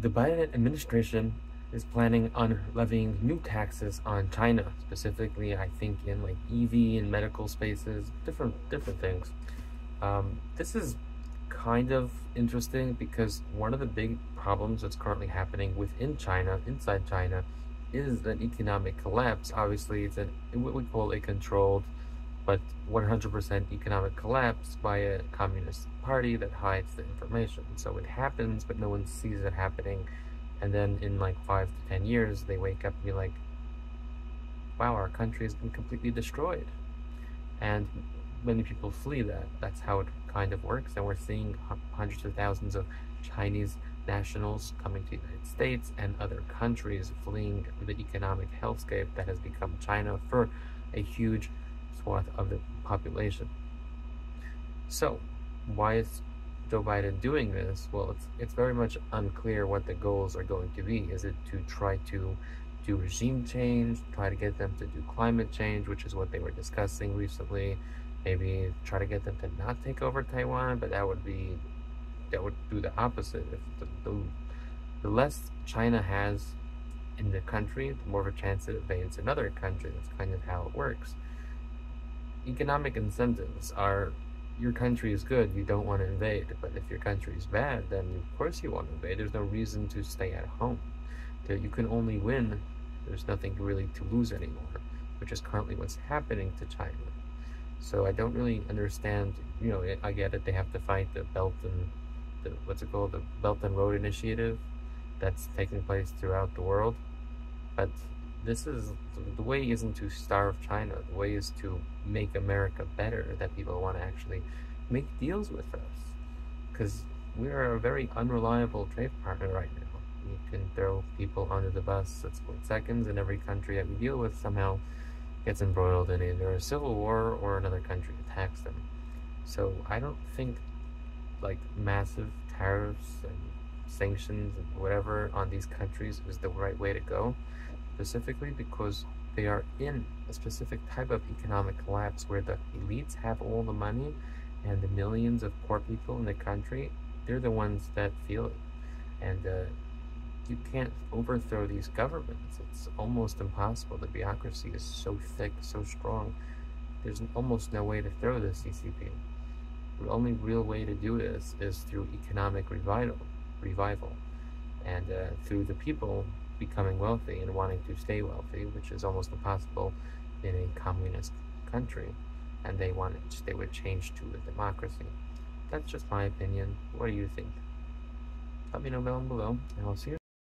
the Biden administration is planning on levying new taxes on China, specifically, I think in like EV and medical spaces, different different things. Um, this is kind of interesting because one of the big problems that's currently happening within China, inside China, is an economic collapse. Obviously, it's an what we call a controlled, but 100% economic collapse by a communist party that hides the information. So it happens, but no one sees it happening. And then in like five to ten years, they wake up and be like, "Wow, our country has been completely destroyed," and many people flee that. That's how it kind of works, and we're seeing hundreds of thousands of Chinese nationals coming to the United States and other countries fleeing the economic hellscape that has become China for a huge swath of the population. So, why is Joe Biden doing this? Well, it's it's very much unclear what the goals are going to be. Is it to try to do regime change, try to get them to do climate change, which is what they were discussing recently? maybe try to get them to not take over Taiwan, but that would be that would do the opposite. If the, the, the less China has in the country, the more of a chance it invades another country. That's kind of how it works. Economic incentives are your country is good, you don't want to invade. But if your country is bad, then of course you want to invade. There's no reason to stay at home. You can only win. There's nothing really to lose anymore, which is currently what's happening to China. So I don't really understand. You know, I get it. They have to fight the Belt and the what's it called, the Belt and Road Initiative, that's taking place throughout the world. But this is the way isn't to starve China. The way is to make America better. That people want to actually make deals with us, because we are a very unreliable trade partner right now. You can throw people under the bus at split seconds, and every country that we deal with somehow gets embroiled in either a civil war or another country attacks them. So I don't think like massive tariffs and sanctions and whatever on these countries is the right way to go, specifically because they are in a specific type of economic collapse where the elites have all the money and the millions of poor people in the country, they're the ones that feel it. And uh, you can't overthrow these governments. It's almost impossible. The bureaucracy is so thick, so strong. There's almost no way to throw the CCP. The only real way to do this is through economic revival, revival, and uh, through the people becoming wealthy and wanting to stay wealthy, which is almost impossible in a communist country. And they want it, they would change to a democracy. That's just my opinion. What do you think? Let me know down below, and I'll see you.